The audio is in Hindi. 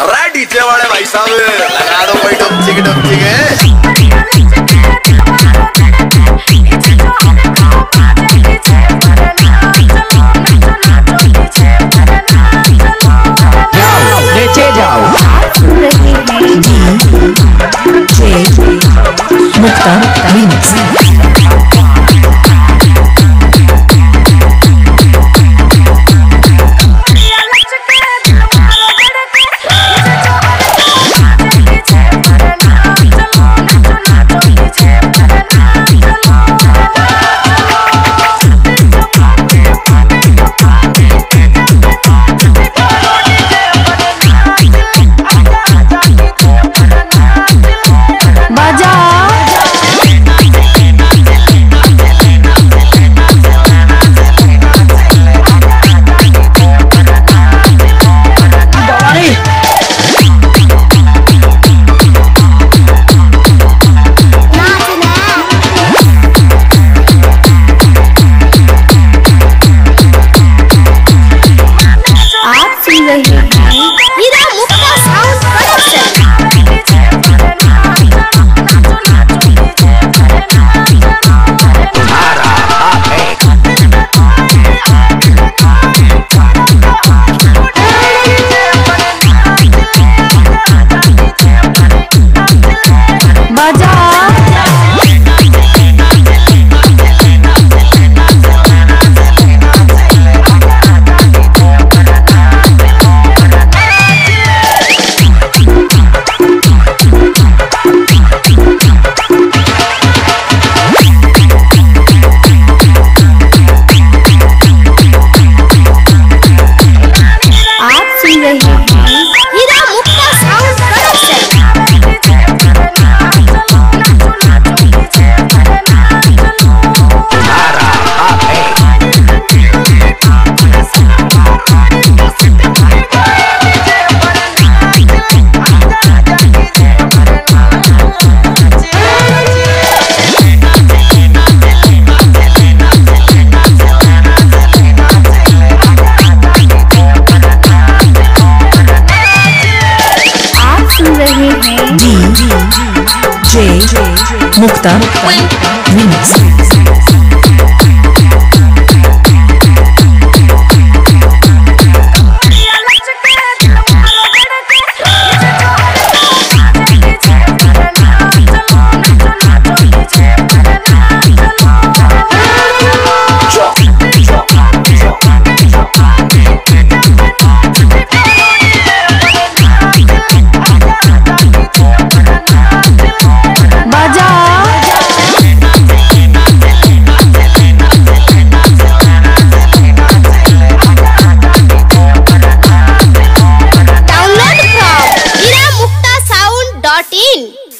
अरे डीजे वाले भाई साहब लगा दो कोई डमची की डमची के। मुक्ता रीमिक्स Yeah. energy रहे हैं D J Mukta remix dot in.